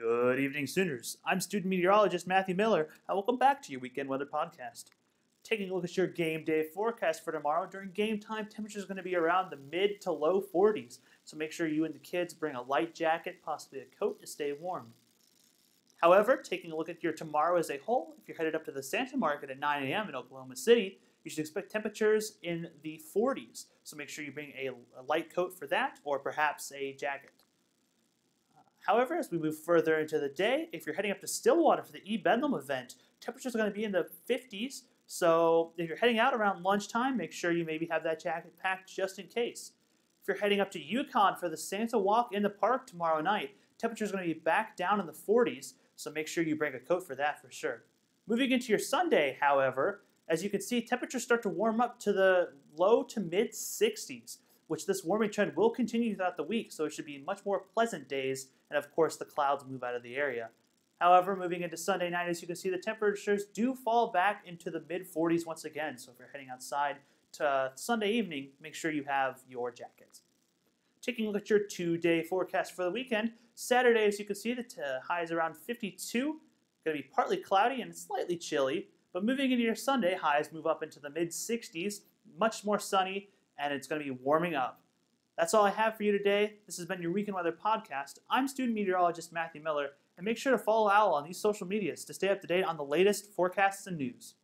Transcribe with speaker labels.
Speaker 1: Good evening, Sooners. I'm student meteorologist Matthew Miller, and welcome back to your weekend weather podcast. Taking a look at your game day forecast for tomorrow, during game time, temperatures are going to be around the mid to low 40s, so make sure you and the kids bring a light jacket, possibly a coat to stay warm. However, taking a look at your tomorrow as a whole, if you're headed up to the Santa Market at 9 a.m. in Oklahoma City, you should expect temperatures in the 40s, so make sure you bring a, a light coat for that, or perhaps a jacket. However, as we move further into the day, if you're heading up to Stillwater for the E Bedlam event, temperatures are going to be in the 50s. So if you're heading out around lunchtime, make sure you maybe have that jacket packed just in case. If you're heading up to Yukon for the Santa Walk in the Park tomorrow night, temperatures are going to be back down in the 40s, so make sure you bring a coat for that for sure. Moving into your Sunday, however, as you can see, temperatures start to warm up to the low to mid 60s which this warming trend will continue throughout the week, so it should be much more pleasant days, and of course the clouds move out of the area. However, moving into Sunday night, as you can see, the temperatures do fall back into the mid 40s once again, so if you're heading outside to Sunday evening, make sure you have your jackets. Taking a look at your two-day forecast for the weekend, Saturday, as you can see, the high is around 52, going to be partly cloudy and slightly chilly, but moving into your Sunday, highs move up into the mid 60s, much more sunny, and it's going to be warming up. That's all I have for you today. This has been your Weekend Weather Podcast. I'm student meteorologist Matthew Miller, and make sure to follow Owl on these social medias to stay up to date on the latest forecasts and news.